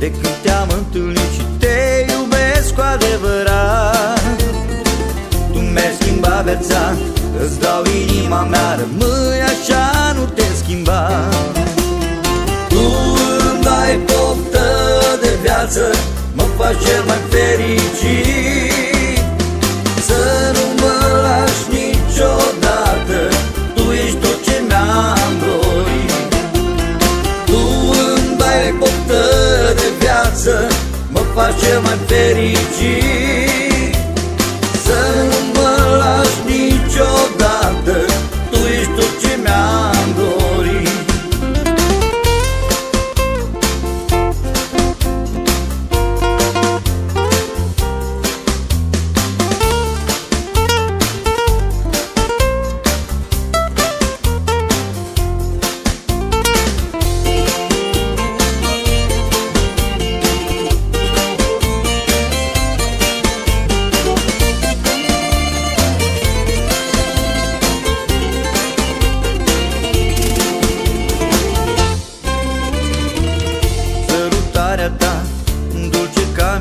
De când te-am întâlnit și te iubesc cu adevărat. Tu mi-ai schimbat viața, îți dau inima mea Rămâi așa, nu te schimba. Tu îmi dai poftă de viață Mă faci cel mai Mă faci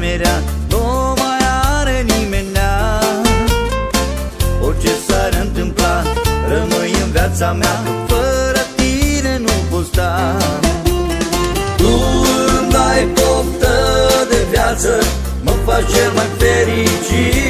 dulce camera Nu mai are nimeni Orice s-ar întâmpla Rămâi în viața mea Fără tine nu pot sta. Tu îmi dai poftă de viață Mă faci cel mai fericit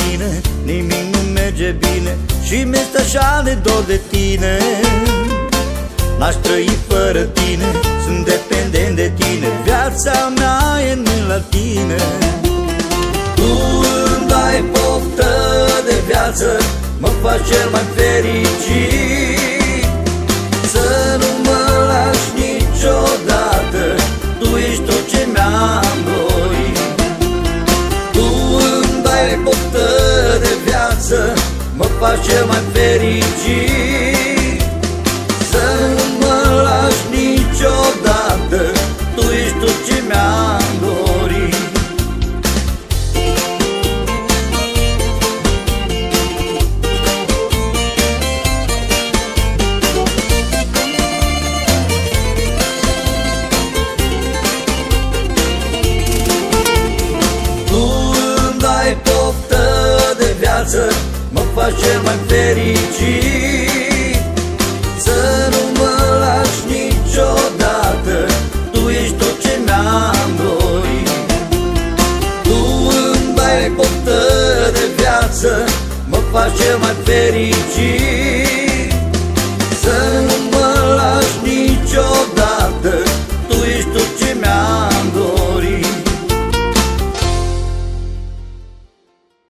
mine Nimic nu merge bine Și mi-este așa de dor de tine. N-aș trăi fără tine Sunt dependent de tine Viața mea e în mâini la tine. Tu îmi dai poftă de viață Mă faci cel mai fericit faci cel mai fericit viață Mă faci cel mai fericit. Să nu mă lași niciodată Tu ești tot ce mi-am dorit Tu îmi dai poftă de viață Mă faci cel mai fericit